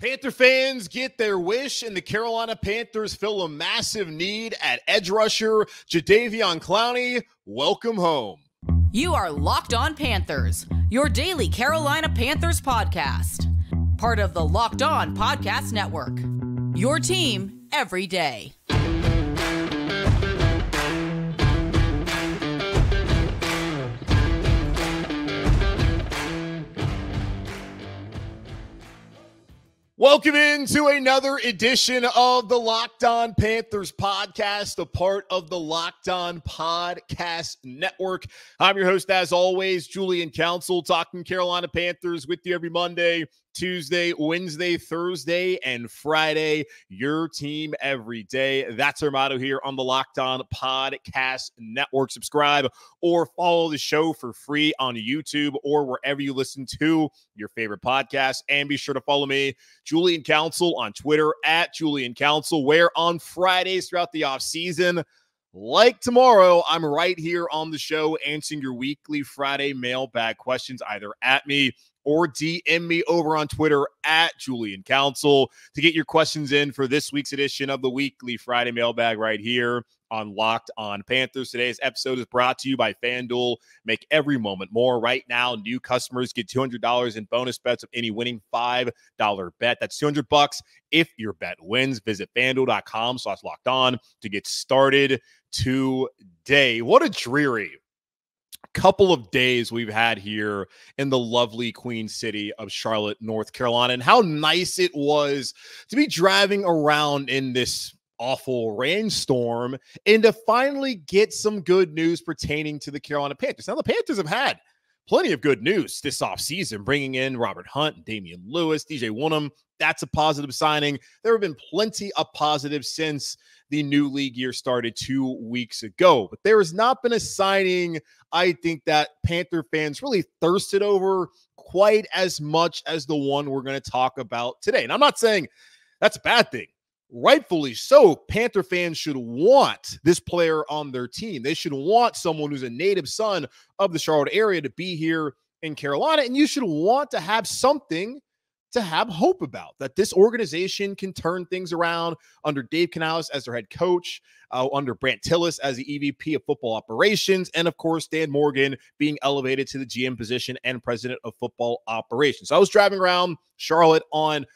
Panther fans get their wish, and the Carolina Panthers fill a massive need at edge rusher Jadeveon Clowney. Welcome home. You are Locked On Panthers, your daily Carolina Panthers podcast, part of the Locked On Podcast Network. Your team every day. Welcome into another edition of the Locked On Panthers podcast, a part of the Locked On Podcast Network. I'm your host, as always, Julian Council, talking Carolina Panthers with you every Monday Tuesday, Wednesday, Thursday, and Friday. Your team every day. That's our motto here on the Locked On Podcast Network. Subscribe or follow the show for free on YouTube or wherever you listen to your favorite podcast. And be sure to follow me, Julian Council, on Twitter at Julian Council, where on Fridays throughout the off season, like tomorrow, I'm right here on the show answering your weekly Friday mailbag questions either at me or DM me over on Twitter at Julian Council to get your questions in for this week's edition of the weekly Friday mailbag right here on Locked On Panthers. Today's episode is brought to you by FanDuel. Make every moment more. Right now, new customers get $200 in bonus bets of any winning $5 bet. That's 200 bucks if your bet wins. Visit FanDuel.com slash locked on to get started today. What a dreary couple of days we've had here in the lovely Queen City of Charlotte, North Carolina, and how nice it was to be driving around in this awful rainstorm and to finally get some good news pertaining to the Carolina Panthers. Now, the Panthers have had plenty of good news this offseason, bringing in Robert Hunt, Damien Lewis, DJ Wonnum. That's a positive signing. There have been plenty of positives since the new league year started two weeks ago, but there has not been a signing I think that Panther fans really thirsted over quite as much as the one we're going to talk about today. And I'm not saying that's a bad thing rightfully so, Panther fans should want this player on their team. They should want someone who's a native son of the Charlotte area to be here in Carolina. And you should want to have something to have hope about that this organization can turn things around under Dave Canales as their head coach, uh, under Brandt Tilis as the EVP of football operations, and of course, Dan Morgan being elevated to the GM position and president of football operations. So I was driving around Charlotte on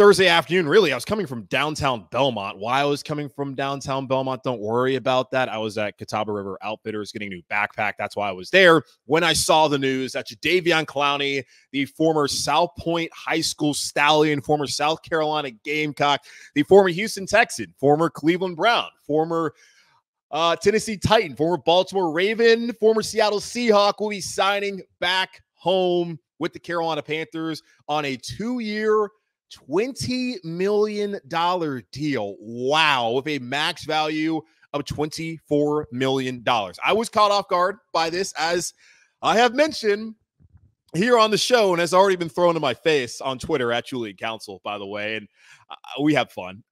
Thursday afternoon, really, I was coming from downtown Belmont. Why I was coming from downtown Belmont, don't worry about that. I was at Catawba River Outfitters getting a new backpack. That's why I was there. When I saw the news that Jadeveon Clowney, the former South Point High School Stallion, former South Carolina Gamecock, the former Houston Texan, former Cleveland Brown, former uh, Tennessee Titan, former Baltimore Raven, former Seattle Seahawk will be signing back home with the Carolina Panthers on a two year $20 million deal. Wow. With a max value of $24 million. I was caught off guard by this, as I have mentioned here on the show, and has already been thrown in my face on Twitter at Julian Council, by the way. And uh, we have fun.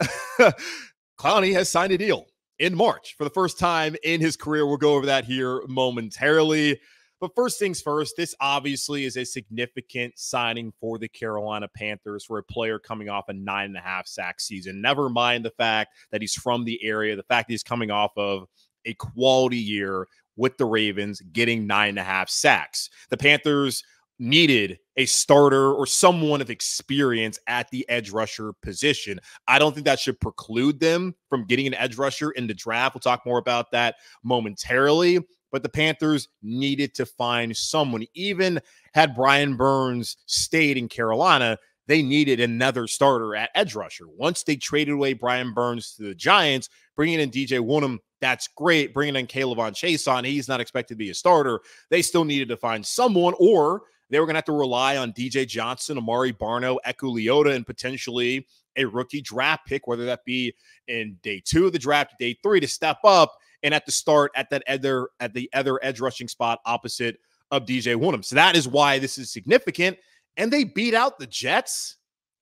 Clowney has signed a deal in March for the first time in his career. We'll go over that here momentarily. But first things first, this obviously is a significant signing for the Carolina Panthers for a player coming off a nine and a half sack season. Never mind the fact that he's from the area, the fact that he's coming off of a quality year with the Ravens, getting nine and a half sacks. The Panthers needed a starter or someone of experience at the edge rusher position. I don't think that should preclude them from getting an edge rusher in the draft. We'll talk more about that momentarily but the Panthers needed to find someone. Even had Brian Burns stayed in Carolina, they needed another starter at edge rusher. Once they traded away Brian Burns to the Giants, bringing in DJ Wonnum, that's great. Bringing in K'Lavon Chaisson, he's not expected to be a starter. They still needed to find someone, or they were going to have to rely on DJ Johnson, Amari Barno, Eku Leota, and potentially a rookie draft pick, whether that be in day two of the draft, day three, to step up and at the start at that other at the other edge rushing spot opposite of DJ Wonnum. So that is why this is significant. And they beat out the Jets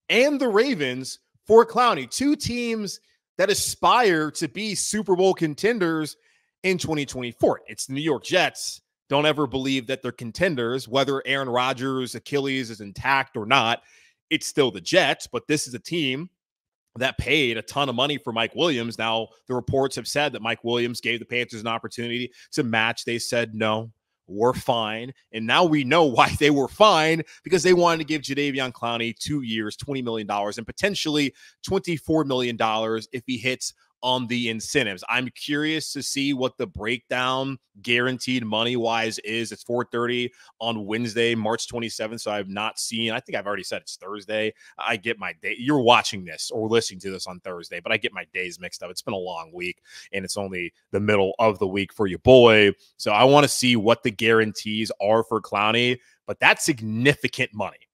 and the Ravens for Clowney, two teams that aspire to be Super Bowl contenders in 2024. It's the New York Jets. Don't ever believe that they're contenders, whether Aaron Rodgers' Achilles is intact or not. it's still the Jets, but this is a team that paid a ton of money for Mike Williams. Now, the reports have said that Mike Williams gave the Panthers an opportunity to match. They said no, we're fine. And now we know why they were fine because they wanted to give Jadeveon Clowney two years, $20 million, and potentially $24 million if he hits on the incentives. I'm curious to see what the breakdown guaranteed money wise is. It's 4:30 on Wednesday, March 27th. So I've not seen. I think I've already said it's Thursday. I get my day. You're watching this or listening to this on Thursday, but I get my days mixed up. It's been a long week, and it's only the middle of the week for your boy. So I want to see what the guarantees are for Clowney. But that's significant money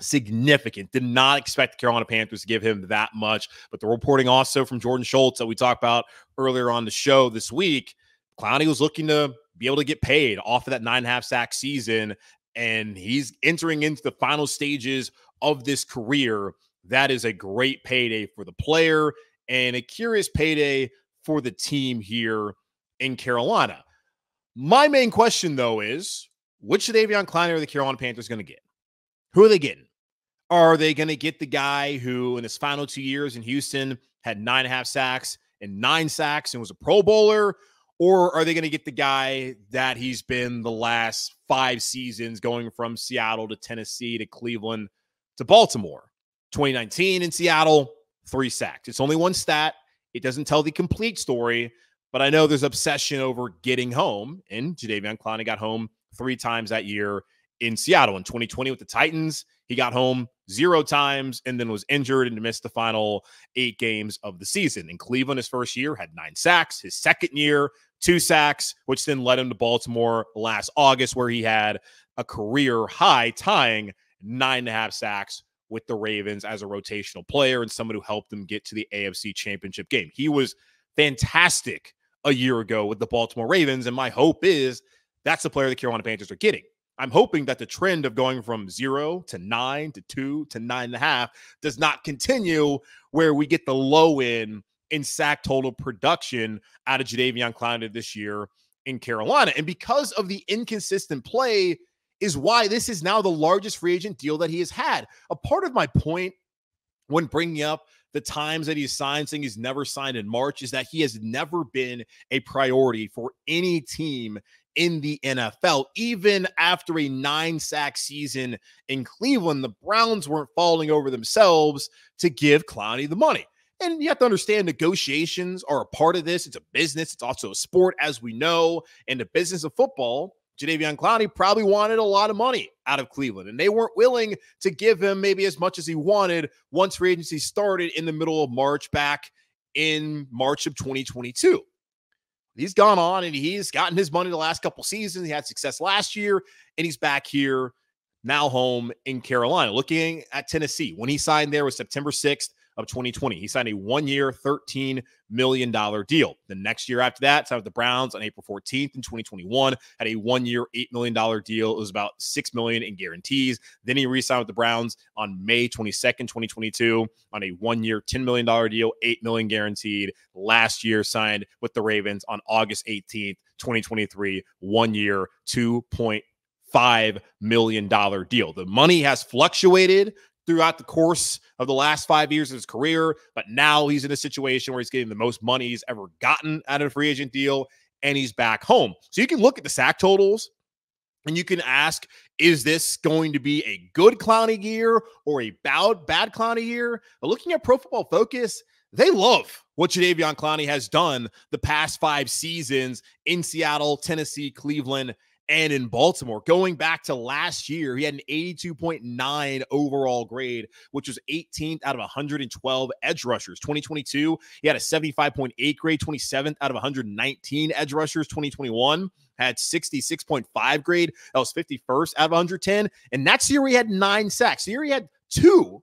significant. Did not expect the Carolina Panthers to give him that much. But the reporting also from Jordan Schultz that we talked about earlier on the show this week, Clowney was looking to be able to get paid off of that nine and a half sack season. And he's entering into the final stages of this career. That is a great payday for the player and a curious payday for the team here in Carolina. My main question, though, is which Jadeveon Clowney are the Carolina Panthers going to get? Who are they getting? Are they going to get the guy who, in his final two years in Houston, had nine and a half sacks and nine sacks and was a Pro Bowler? Or are they going to get the guy that he's been the last five seasons, going from Seattle to Tennessee to Cleveland to Baltimore? 2019 in Seattle, three sacks. It's only one stat. It doesn't tell the complete story, but I know there's obsession over getting home. And Jadeveon Clowney got home three times that year in Seattle in 2020 with the Titans. He got home zero times and then was injured and missed the final eight games of the season. In Cleveland, his first year had nine sacks. His second year, two sacks, which then led him to Baltimore last August, where he had a career high tying nine and a half sacks with the Ravens as a rotational player and someone who helped them get to the AFC championship game. He was fantastic a year ago with the Baltimore Ravens. And my hope is that's the player the Carolina Panthers are getting. I'm hoping that the trend of going from zero to nine to two to nine and a half does not continue where we get the low end in sack total production out of Jadeveon Clowney this year in Carolina. And because of the inconsistent play, is why this is now the largest free agent deal that he has had. A part of my point when bringing up the times that he's signed, saying he's never signed in March, is that he has never been a priority for any team in the NFL. Even after a nine sack season in Cleveland, the Browns weren't falling over themselves to give Clowney the money. And you have to understand negotiations are a part of this. It's a business, it's also a sport, as we know. And the business of football, Jadeveon Clowney probably wanted a lot of money out of Cleveland, and they weren't willing to give him maybe as much as he wanted once free agency started in the middle of March back in March of 2022 he's gone on and he's gotten his money the last couple seasons. He had success last year, and he's back here now home in Carolina. Looking at Tennessee, when he signed there was September 6th of 2020. He signed a one-year, $13 million deal. The next year after that, signed with the Browns on April 14th in 2021, had a one-year, $8 million deal. It was about 6 million in guarantees. Then he re-signed with the Browns on May 22nd, 2022 on a one-year, $10 million deal, 8 million guaranteed. Last year signed with the Ravens on August 18th, 2023, one year, 2.5 million dollar deal. The money has fluctuated throughout the course of the last five years of his career. But now he's in a situation where he's getting the most money he's ever gotten out of a free agent deal, and he's back home. So you can look at the sack totals and you can ask, is this going to be a good Clowney year or a bad, bad Clowney year? But looking at Pro Football Focus, they love what Jadeveon Clowney has done the past five seasons in Seattle, Tennessee, Cleveland, and in Baltimore. Going back to last year, he had an 82.9 overall grade, which was 18th out of 112 edge rushers. 2022, he had a 75.8 grade, 27th out of 119 edge rushers. 2021 had 66.5 grade. That was 51st out of 110. And that's year he had nine sacks. The year he had two,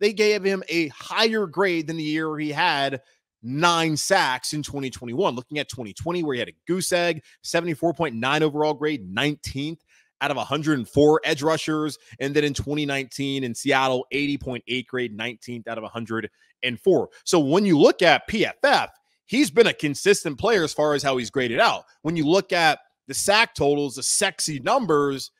they gave him a higher grade than the year he had nine sacks in 2021. Looking at 2020, where he had a goose egg, 74.9 overall grade, 19th out of 104 edge rushers. And then in 2019 in Seattle, 80.8 grade, 19th out of 104. So when you look at PFF, he's been a consistent player as far as how he's graded out. When you look at the sack totals, the sexy numbers,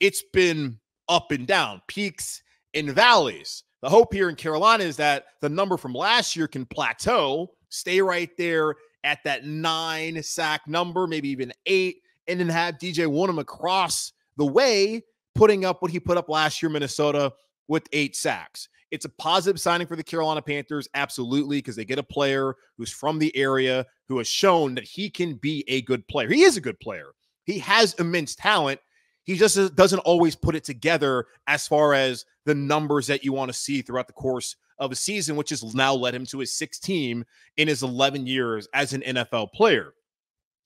it's been up and down, peaks and valleys. The hope here in Carolina is that the number from last year can plateau, stay right there at that nine sack number, maybe even eight, and then have DJ Wonnum across the way, putting up what he put up last year, Minnesota, with eight sacks. It's a positive signing for the Carolina Panthers, absolutely, because they get a player who's from the area who has shown that he can be a good player. He is a good player. He has immense talent. He just doesn't always put it together as far as the numbers that you want to see throughout the course of a season, which has now led him to his sixth team in his 11 years as an NFL player.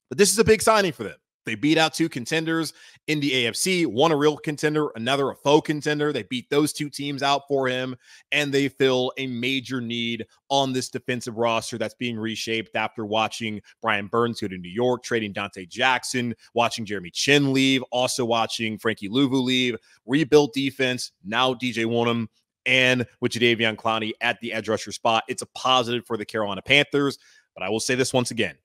But this is a big signing for them. They beat out two contenders in the AFC, one a real contender, another a faux contender. They beat those two teams out for him, and they fill a major need on this defensive roster that's being reshaped after watching Brian Burns go to New York, trading Donte Jackson, watching Jeremy Chinn leave, also watching Frankie Luvu leave, rebuilt defense. Now DJ Wonnum and with Jadeveon Clowney at the edge rusher spot. It's a positive for the Carolina Panthers. But I will say this once again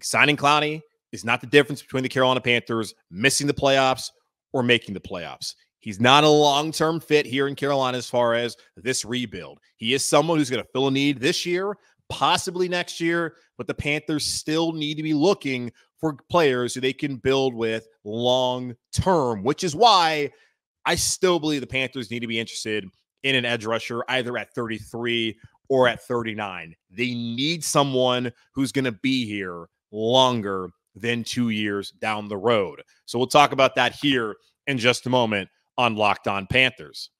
signing Clowney is not the difference between the Carolina Panthers missing the playoffs or making the playoffs. He's not a long term fit here in Carolina as far as this rebuild. He is someone who's going to fill a need this year, possibly next year, but the Panthers still need to be looking for players who they can build with long term, which is why I still believe the Panthers need to be interested in an edge rusher either at 33 or at 39. They need someone who's going to be here longer than two years down the road. So we'll talk about that here in just a moment on Locked On Panthers.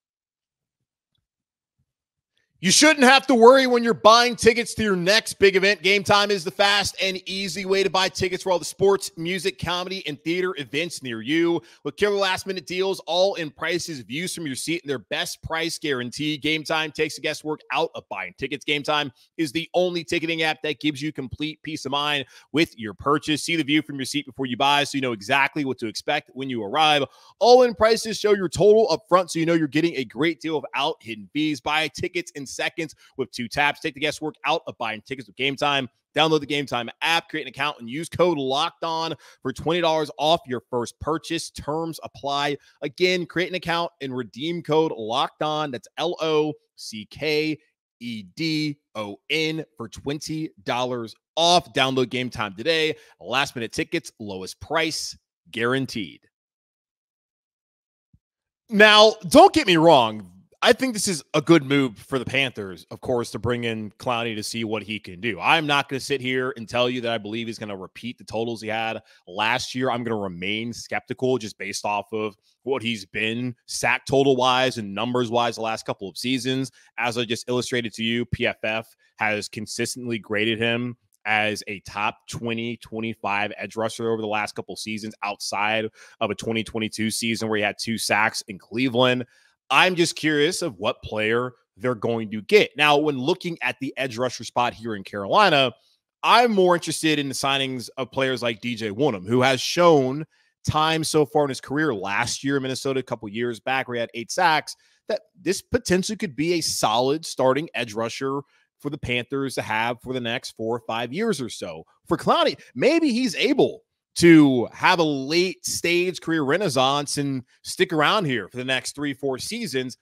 You shouldn't have to worry when you're buying tickets to your next big event. Game Time is the fast and easy way to buy tickets for all the sports, music, comedy, and theater events near you. With killer last minute deals, all in prices, views from your seat, and their best price guarantee. Game Time takes the guesswork out of buying tickets. Game Time is the only ticketing app that gives you complete peace of mind with your purchase. See the view from your seat before you buy so you know exactly what to expect when you arrive. All in prices show your total up front so you know you're getting a great deal without hidden fees. Buy tickets and seconds with two taps. Take the guesswork out of buying tickets with Game Time. Download the Game Time app, create an account, and use code Locked On for twenty dollars off your first purchase. Terms apply. Again, create an account and redeem code Locked On. That's L O C K E D O N for twenty dollars off. Download Game Time today. Last minute tickets, lowest price guaranteed. Now, don't get me wrong. I think this is a good move for the Panthers, of course, to bring in Clowney to see what he can do. I'm not going to sit here and tell you that I believe he's going to repeat the totals he had last year. I'm going to remain skeptical just based off of what he's been sack total wise and numbers wise the last couple of seasons. As I just illustrated to you, PFF has consistently graded him as a top 20, 25 edge rusher over the last couple of seasons outside of a 2022 season where he had two sacks in Cleveland. I'm just curious of what player they're going to get. Now, when looking at the edge rusher spot here in Carolina, I'm more interested in the signings of players like DJ Wonnum, who has shown time so far in his career last year in Minnesota, a couple years back, where he had eight sacks, that this potentially could be a solid starting edge rusher for the Panthers to have for the next four or five years or so. For Clowney, maybe he's able to have a late stage career renaissance and stick around here for the next three, four seasons.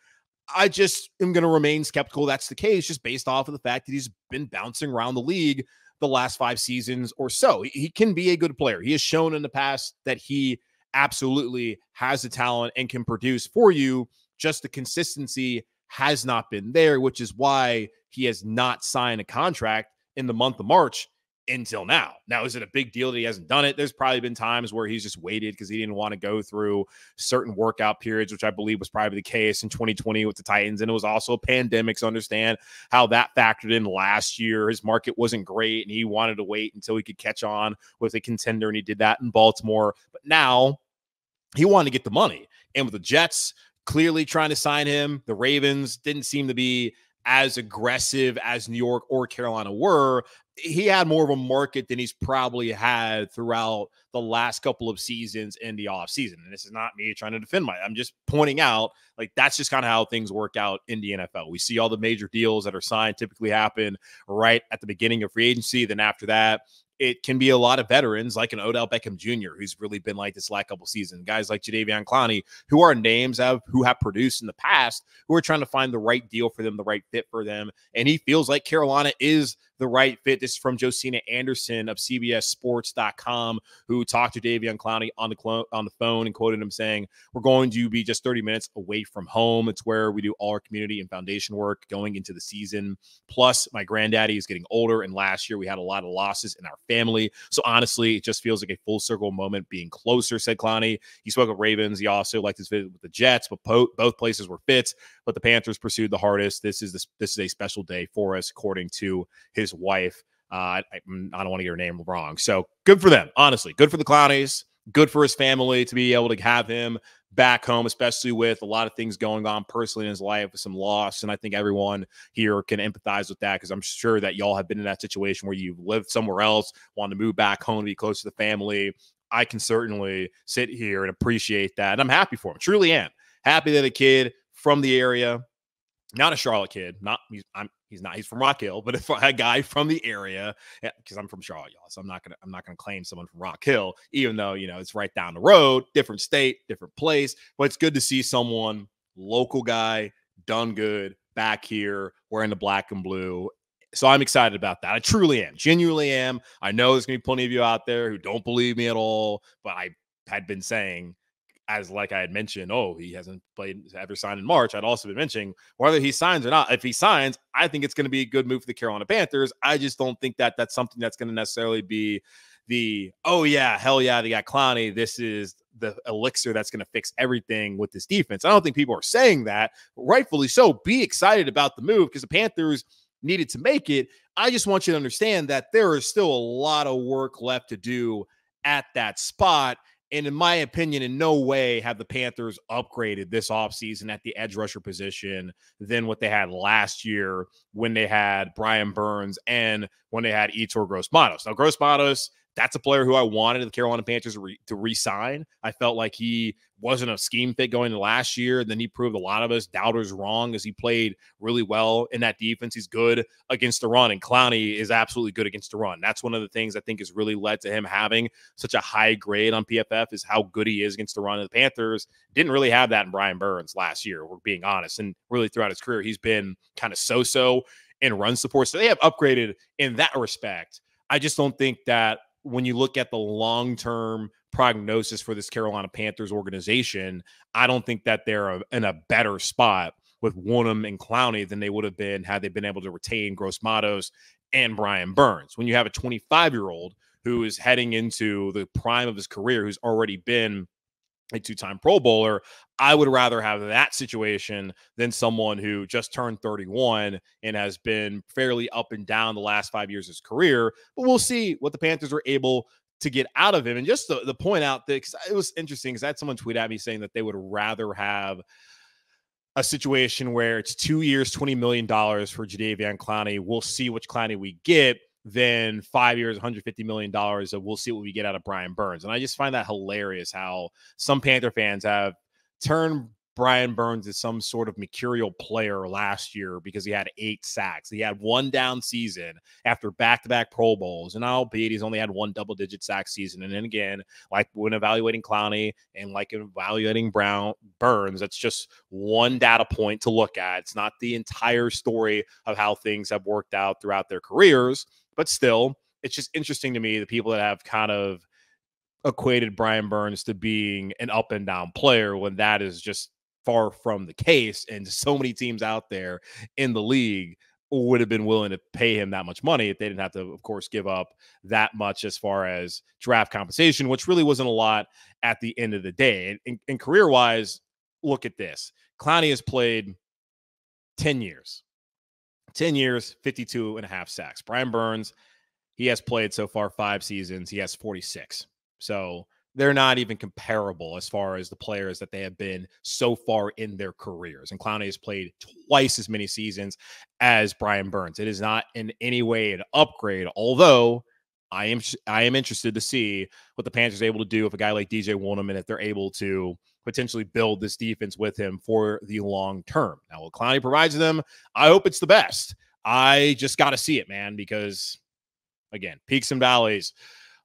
I just am going to remain skeptical that's the case, just based off of the fact that he's been bouncing around the league the last five seasons or so. He can be a good player. He has shown in the past that he absolutely has the talent and can produce for you. Just the consistency has not been there, which is why he has not signed a contract in the month of March until now. Now, is it a big deal that he hasn't done it? There's probably been times where he's just waited because he didn't want to go through certain workout periods, which I believe was probably the case in 2020 with the Titans. And it was also pandemics. So understand how that factored in last year. His market wasn't great and he wanted to wait until he could catch on with a contender. And he did that in Baltimore. But now he wanted to get the money. And with the Jets clearly trying to sign him, the Ravens didn't seem to be as aggressive as New York or Carolina were he had more of a market than he's probably had throughout the last couple of seasons in the off season. And this is not me trying to defend my, I'm just pointing out like that's just kind of how things work out in the NFL. We see all the major deals that are signed typically happen right at the beginning of free agency. Then after that, it can be a lot of veterans like an Odell Beckham Jr., who's really been like this last couple seasons. Guys like Jadeveon Clowney, who are names of who have produced in the past, who are trying to find the right deal for them, the right fit for them. And he feels like Carolina is the right fit. This is from Josina Anderson of CBSSports.com, who talked to Jadeveon Clowney on the clo- on the phone and quoted him saying, "We're going to be just 30 minutes away from home. It's where we do all our community and foundation work going into the season. Plus, my granddaddy is getting older, and last year we had a lot of losses in our family. So honestly, it just feels like a full circle moment being closer." Said Clowney. He spoke of Ravens. He also liked his visit with the Jets, but po- both places were fits. But the Panthers pursued the hardest. This is this this is a special day for us, according to his his wife. Uh, I, mm, I don't want to get her name wrong. So good for them, honestly. Good for the Clownies. Good for his family to be able to have him back home, especially with a lot of things going on personally in his life with some loss. And I think everyone here can empathize with that because I'm sure that y'all have been in that situation where you've lived somewhere else, want to move back home to be close to the family. I can certainly sit here and appreciate that. And I'm happy for him. Truly am. Happy that a kid from the area, not a Charlotte kid, not I'm He's not. He's from Rock Hill, but if a guy from the area, eh, because I'm from Charlotte, y'all, so I'm not gonna I'm not gonna claim someone from Rock Hill, even though you know it's right down the road, different state, different place. But it's good to see someone local guy done good back here wearing the black and blue. So I'm excited about that. I truly am, genuinely am. I know there's gonna be plenty of you out there who don't believe me at all, but I had been saying as like I had mentioned, oh, he hasn't played ever signed in March. I'd also been mentioning whether he signs or not. If he signs, I think it's going to be a good move for the Carolina Panthers. I just don't think that that's something that's going to necessarily be the oh yeah, hell yeah, they got Clowney. This is the elixir that's going to fix everything with this defense. I don't think people are saying that. Rightfully so. Be excited about the move because the Panthers needed to make it. I just want you to understand that there is still a lot of work left to do at that spot. And in my opinion, in no way have the Panthers upgraded this offseason at the edge rusher position than what they had last year when they had Brian Burns and when they had Yetur Gross Matos. Now, Gross Matos that's a player who I wanted the Carolina Panthers to, re- to re-sign. I felt like he wasn't a scheme fit going into last year. And then he proved a lot of us doubters wrong as he played really well in that defense. He's good against the run, and Clowney is absolutely good against the run. That's one of the things I think has really led to him having such a high grade on PFF is how good he is against the run. And the Panthers didn't really have that in Brian Burns last year, we're being honest. And really throughout his career, he's been kind of so-so in run support. So they have upgraded in that respect. I just don't think that when you look at the long term prognosis for this Carolina Panthers organization, I don't think that they're in a better spot with Wonnum and Clowney than they would have been had they been able to retain Gross Matos and Brian Burns. When you have a 25 year old who is heading into the prime of his career, who's already been a two time Pro Bowler, I would rather have that situation than someone who just turned 31 and has been fairly up and down the last five years of his career. But we'll see what the Panthers are able to get out of him. And just the, point out that it was interesting because I had someone tweet at me saying that they would rather have a situation where it's two years, $20 million for Jadeveon Clowney. We'll see which Clowney we get than five years, $150 million of we'll see what we get out of Brian Burns. And I just find that hilarious how some Panther fans have turned Brian Burns as some sort of mercurial player last year because he had eight sacks. He had one down season after back to back Pro Bowls. And albeit he's only had one double digit sack season. And then again, like when evaluating Clowney and like evaluating Brian Burns, that's just one data point to look at. It's not the entire story of how things have worked out throughout their careers. But still, it's just interesting to me the people that have kind of equated Brian Burns to being an up and down player when that is just far from the case. And so many teams out there in the league would have been willing to pay him that much money if they didn't have to, of course, give up that much as far as draft compensation, which really wasn't a lot at the end of the day. And, and, career wise, look at this Clowney has played 10 years. 10 years, 52 and a half sacks. Brian Burns, he has played so far five seasons. He has 46. So they're not even comparable as far as the players that they have been so far in their careers. And Clowney has played twice as many seasons as Brian Burns. It is not in any way an upgrade, although I am I am interested to see what the Panthers are able to do if a guy like DJ Wonnum and if they're able to potentially build this defense with him for the long term. Now, what Clowney provides them, I hope it's the best. I just got to see it, man, because again, peaks and valleys.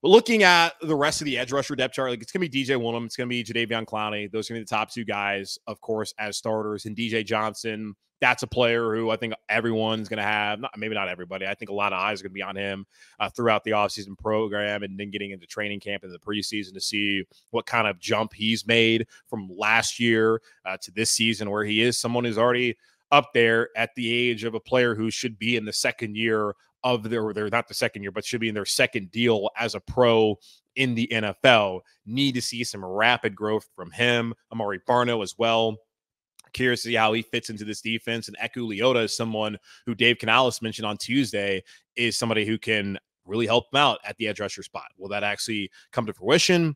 But looking at the rest of the edge rusher depth chart, like it's going to be DJ Wonnum, it's going to be Jadeveon Clowney. Those are going to be the top two guys, of course, as starters. And DJ Johnson, that's a player who I think everyone's going to have. Not, maybe not everybody. I think a lot of eyes are going to be on him uh, throughout the offseason program and then getting into training camp in the preseason to see what kind of jump he's made from last year uh, to this season, where he is someone who's already up there at the age of a player who should be in the second year of their, they're not the second year, but should be in their second deal as a pro in the NFL. Need to see some rapid growth from him. Amari Barno as well. Curious to see how he fits into this defense. And Eku Leota is someone who Dave Canales mentioned on Tuesday is somebody who can really help him out at the edge rusher spot. Will that actually come to fruition?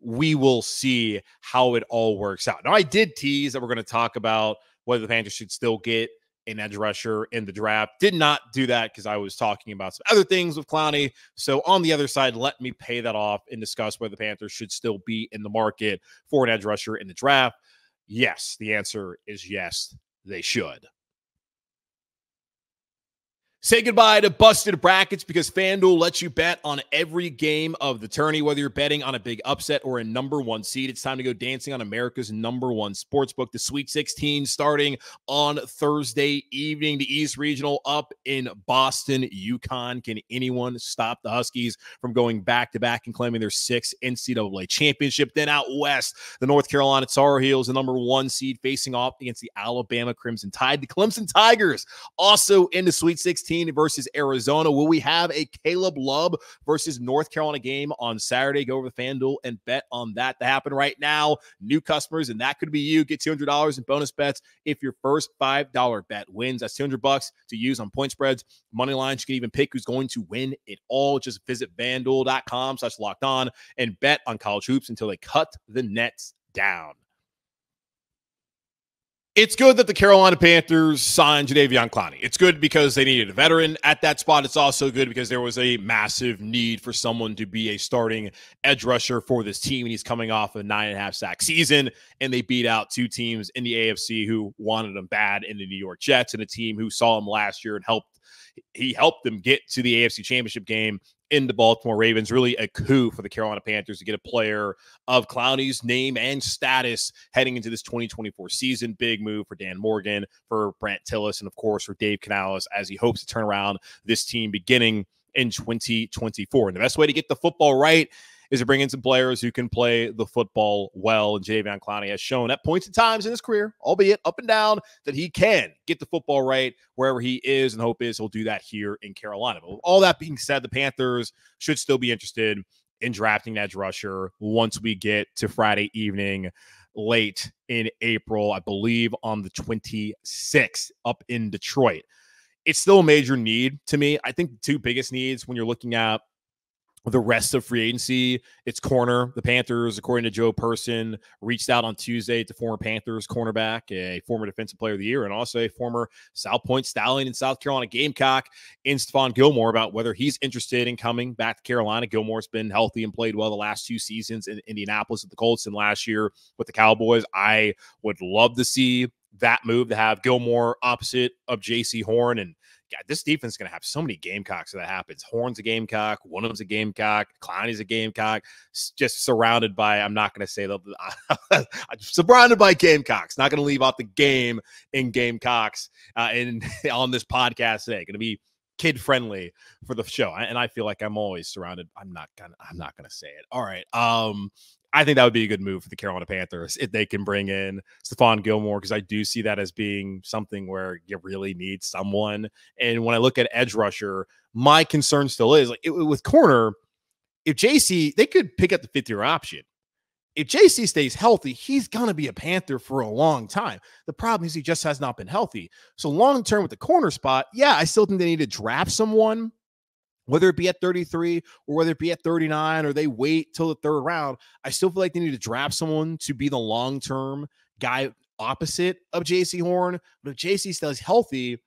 We will see how it all works out. Now, I did tease that we're going to talk about whether the Panthers should still get an edge rusher in the draft. Did not do that because I was talking about some other things with Clowney. So on the other side, let me pay that off and discuss whether the Panthers should still be in the market for an edge rusher in the draft. Yes, the answer is yes, they should. Say goodbye to busted brackets because FanDuel lets you bet on every game of the tourney, whether you're betting on a big upset or a number one seed. It's time to go dancing on America's number one sportsbook. The Sweet 16 starting on Thursday evening. The East Regional up in Boston, UConn. Can anyone stop the Huskies from going back to back and claiming their sixth NCAA championship? Then out west, the North Carolina Tar Heels, the number one seed, facing off against the Alabama Crimson Tide. The Clemson Tigers also in the Sweet 16 versus Arizona. Will we have a Caleb Love versus North Carolina game on Saturday? Go over to FanDuel and bet on that to happen right now. New customers, and that could be you. Get $200 in bonus bets if your first $5 bet wins. That's 200 bucks to use on point spreads, money lines. You can even pick who's going to win it all. Just visit fanduel.com slash locked on and bet on college hoops until they cut the nets down. It's good that the Carolina Panthers signed Jadeveon Clowney. It's good because they needed a veteran at that spot. It's also good because there was a massive need for someone to be a starting edge rusher for this team. And he's coming off a nine and a half sack season, and they beat out two teams in the AFC who wanted him bad in the New York Jets and a team who saw him last year and helped he helped them get to the AFC Championship game in the Baltimore Ravens. Really a coup for the Carolina Panthers to get a player of Clowney's name and status heading into this 2024 season. Big move for Dan Morgan, for Brandt Tilis, and of course for Dave Canales as he hopes to turn around this team beginning in 2024. And the best way to get the football right is to bring in some players who can play the football well. And Jadeveon Clowney has shown at points and times in his career, albeit up and down, that he can get the football right wherever he is. And hope is he'll do that here in Carolina. But all that being said, the Panthers should still be interested in drafting that rusher once we get to Friday evening late in April, I believe on the 26th up in Detroit. It's still a major need to me. I think the two biggest needs when you're looking at the rest of free agency. It's corner. The Panthers, according to Joe Person, reached out on Tuesday to former Panthers cornerback, a former defensive player of the year, and also a former South Point Stallion and South Carolina Gamecock in Stephon Gilmore about whether he's interested in coming back to Carolina. Gilmore's been healthy and played well the last two seasons in Indianapolis with the Colts and last year with the Cowboys. I would love to see that move to have Gilmore opposite of Jaycee Horn and God, this defense is going to have so many Gamecocks that happens. Horn's a Gamecock, one of them's a Gamecock, Clowney's a Gamecock, just surrounded by, I'm not going to say the, surrounded by Gamecocks. Not going to leave out the game in Gamecocks uh, in, on this podcast today. Going to be kid friendly for the show and i feel like i'm always surrounded i'm not gonna i'm not gonna say it all right um I think that would be a good move for the Carolina Panthers if they can bring in Stephon Gilmore because I do see that as being something where you really need someone. And when I look at edge rusher, my concern still is like it, with corner, if Jaycee they could pick up the fifth year option. If Jaycee stays healthy, he's gonna be a Panther for a long time. The problem is he just has not been healthy. So long term with the corner spot, yeah, I still think they need to draft someone whether it be at 33 or whether it be at 39 or they wait till the third round, I still feel like they need to draft someone to be the long term guy opposite of Jaycee Horn. But if Jaycee stays healthy,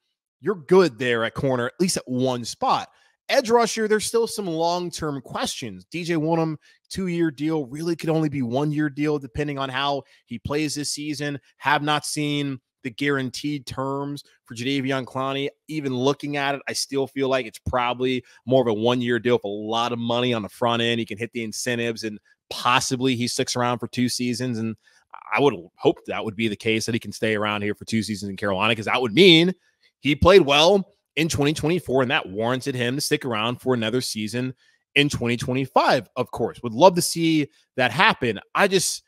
you're good there at corner, at least at one spot. Edge rusher, there's still some long term questions. DJ Wonnum, two year deal, really could only be one year deal depending on how he plays this season. Have not seen the guaranteed terms for Jadeveon Clowney. Even looking at it, I still feel like it's probably more of a one year deal with a lot of money on the front end. He can hit the incentives and possibly he sticks around for two seasons. And I would hope that would be the case that he can stay around here for two seasons in Carolina because that would mean he played well in 2024 and that warranted him to stick around for another season in 2025. Of course, would love to see that happen. I just,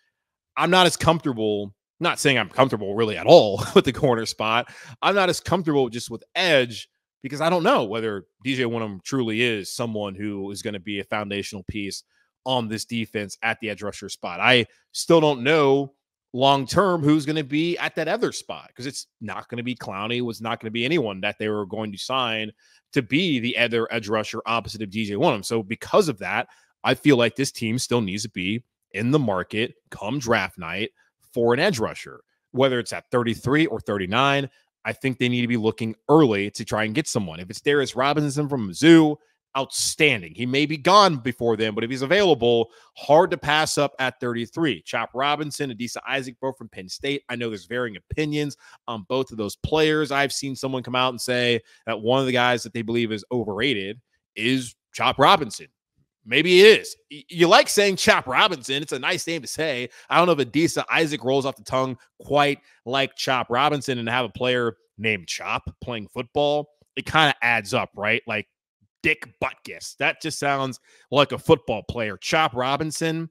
I'm not as comfortable. Not saying I'm comfortable really at all with the corner spot. I'm not as comfortable just with edge because I don't know whether DJ Wonnum truly is someone who is going to be a foundational piece on this defense at the edge rusher spot. I still don't know long term who's going to be at that other spot because it's not going to be Clowney, was not going to be anyone that they were going to sign to be the other edge rusher opposite of DJ Wonnum. So because of that, I feel like this team still needs to be in the market come draft night for an edge rusher, whether it's at 33 or 39. I think they need to be looking early to try and get someone. If it's Darius Robinson from Mizzou, outstanding. He may be gone before then, but if he's available, hard to pass up at 33. Chop Robinson, Adisa Isaac, both from Penn State. I know there's varying opinions on both of those players. I've seen someone come out and say that one of the guys that they believe is overrated is Chop Robinson. Maybe it is. You like saying Chop Robinson. It's a nice name to say. I don't know if Adisa Isaac rolls off the tongue quite like Chop Robinson and have a player named Chop playing football. It kind of adds up, right? Like Dick Butkus. That just sounds like a football player. Chop Robinson.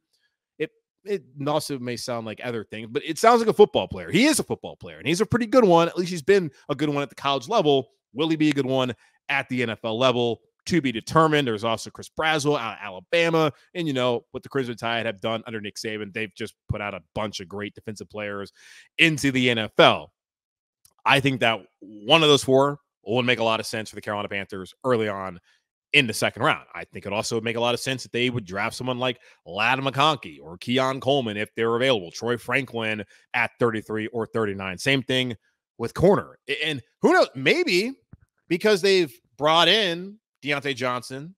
It it also may sound like other things, but it sounds like a football player. He is a football player, and he's a pretty good one. At least he's been a good one at the college level. Will he be a good one at the NFL level? To be determined. There's also Chris Braswell out of Alabama. And you know what the Crimson Tide have done under Nick Saban, they've just put out a bunch of great defensive players into the NFL. I think that one of those four would make a lot of sense for the Carolina Panthers early on in the second round. I think it also would make a lot of sense that they would draft someone like Ladd McConkey or Keon Coleman if they're available, Troy Franklin at 33 or 39. Same thing with corner. And who knows, maybe because they've brought in Diontae Johnson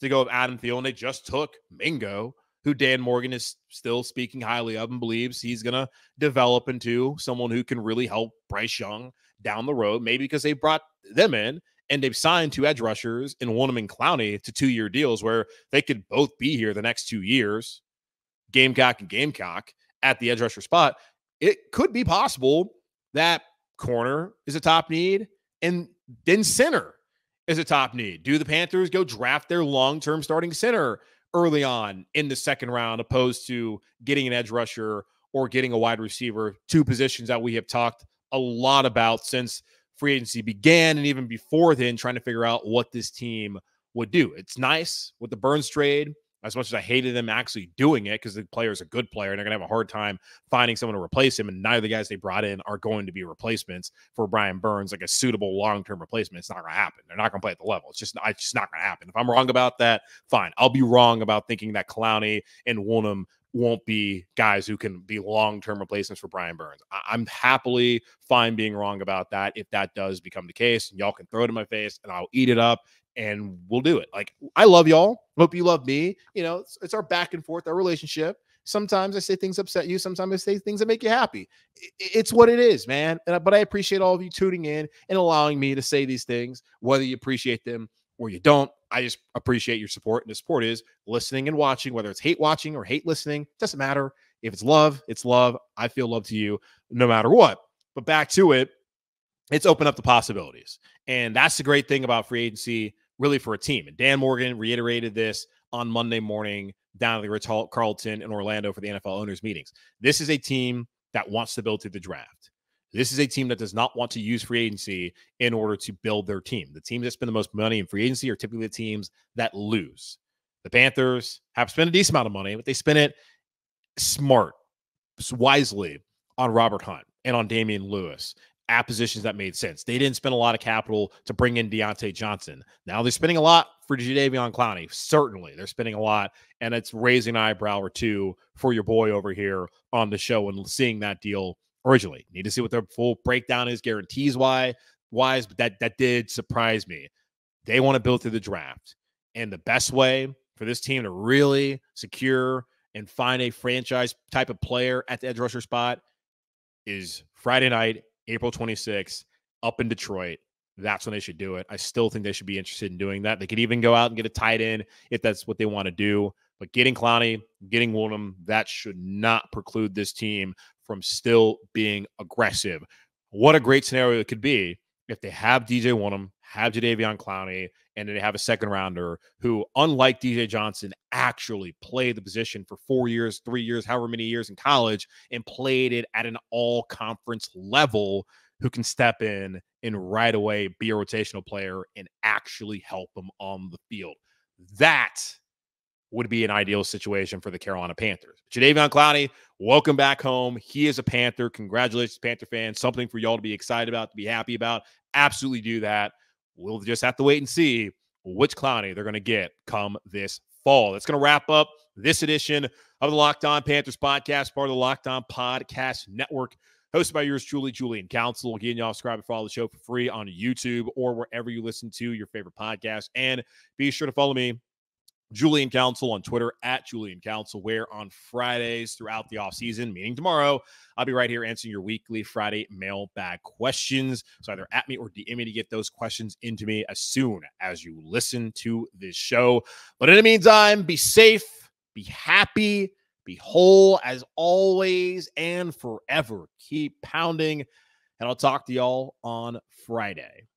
to go with Adam Thielen, they just took Mingo, who Dan Morgan is still speaking highly of and believes he's going to develop into someone who can really help Bryce Young down the road. Maybe because they brought them in and they've signed two edge rushers in Wonnum and Clowney to two year deals where they could both be here the next two years, Gamecock and Gamecock at the edge rusher spot. It could be possible that corner is a top need and then center is a top need. Do the Panthers go draft their long term starting center early on in the second round, opposed to getting an edge rusher or getting a wide receiver, two positions that we have talked a lot about since free agency began and even before then, trying to figure out what this team would do. It's nice with the Burns trade. As much as I hated them actually doing it because the player is a good player and they're going to have a hard time finding someone to replace him. And neither of the guys they brought in are going to be replacements for Brian Burns, like a suitable long term replacement. It's not going to happen. They're not going to play at the level. It's just, it's just not going to happen. If I'm wrong about that, fine. I'll be wrong about thinking that Clowney and Wonnum won't be guys who can be long term replacements for Brian Burns. I- am happily fine being wrong about that if that does become the case. And y'all can throw it in my face and I'll eat it up and we'll do it. Like, I love y'all. Hope you love me. You know, it's, it's our back and forth, our relationship. Sometimes I say things upset you. Sometimes I say things that make you happy. It's what it is, man. But I appreciate all of you tuning in and allowing me to say these things, whether you appreciate them or you don't. I just appreciate your support. And the support is listening and watching, whether it's hate watching or hate listening, doesn't matter. If it's love, it's love. I feel love to you no matter what. But back to it, it's opened up the possibilities. And that's the great thing about free agency, really, for a team. And Dan Morgan reiterated this on Monday morning down at the Carlton in Orlando for the NFL owners meetings. This is a team that wants to build through the draft. This is a team that does not want to use free agency in order to build their team. The teams that spend the most money in free agency are typically the teams that lose. The Panthers have spent a decent amount of money, but they spend it smart, wisely on Robert Hunt and on Damien Lewis at positions that made sense. They didn't spend a lot of capital to bring in Diontae Johnson. Now they're spending a lot for Jadeveon Clowney. Certainly, they're spending a lot, and it's raising an eyebrow or two for your boy over here on the show and seeing that deal originally. Need to see what their full breakdown is, guarantees why wise, but that that did surprise me. They want to build through the draft. And the best way for this team to really secure and find a franchise type of player at the edge rusher spot is Friday night April 26th, up in Detroit. That's when they should do it. I still think they should be interested in doing that. They could even go out and get a tight end if that's what they want to do. But getting Clowney, getting Wonnum, that should not preclude this team from still being aggressive. What a great scenario it could be if they have DJ Wonnum, have Jadeveon Clowney, and then they have a second rounder who, unlike DJ Johnson, actually played the position for four years, three years, however many years in college, and played it at an all conference level, who can step in and right away be a rotational player and actually help them on the field. That would be an ideal situation for the Carolina Panthers. Jadeveon Clowney, welcome back home. He is a Panther. Congratulations, Panther fans. Something for y'all to be excited about, to be happy about. Absolutely do that. We'll just have to wait and see which Clowney they're going to get come this fall. That's going to wrap up this edition of the Locked On Panthers podcast, part of the Locked On Podcast Network, hosted by yours truly, Julian Council. Again, y'all subscribe and follow the show for free on YouTube or wherever you listen to your favorite podcast. And be sure to follow me Julian Council on Twitter at Julian Council, where on Fridays throughout the off season, meaning tomorrow, I'll be right here answering your weekly Friday mailbag questions. So either at me or DM me to get those questions into me as soon as you listen to this show. But in the meantime, be safe, be happy, be whole as always and forever. Keep pounding, and I'll talk to y'all on Friday.